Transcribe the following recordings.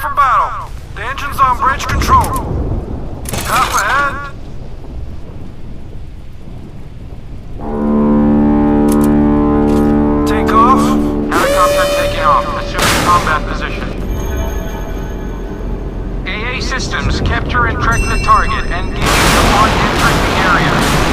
from battle. The engine's on bridge control. Half ahead. Take off. Helicopter taking off. Assuming combat position. AA systems, capture and track the target. Engage the one entering the area.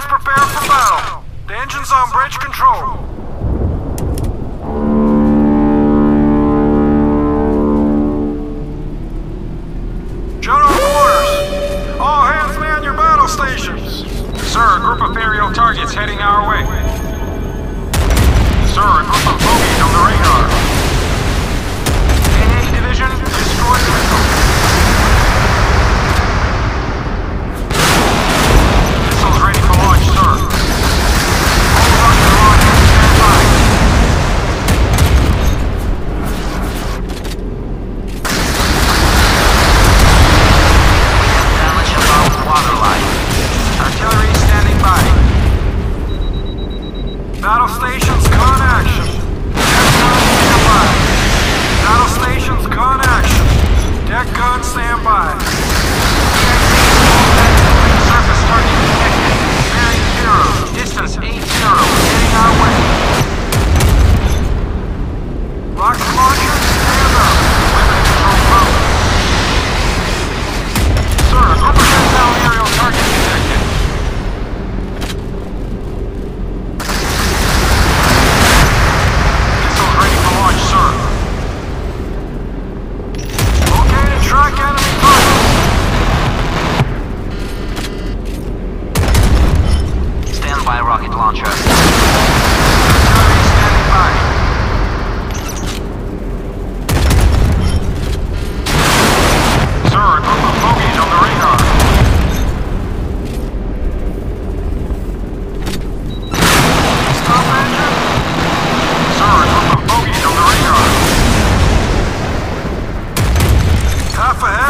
Boats prepared for battle. The engine's on bridge control. General quarters. All hands man your battle stations. Sir, a group of aerial targets heading our way. Sir, a group of bogeys on the radar. AA division, destroy them. for half.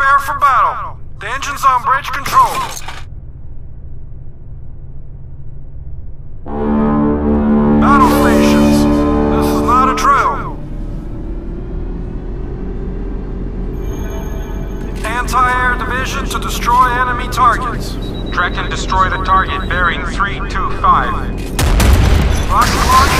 prepare for battle. The engine's on bridge control. Battle stations. This is not a drill. Anti-air division to destroy enemy targets. Track and destroy the target bearing 325. Rocket launcher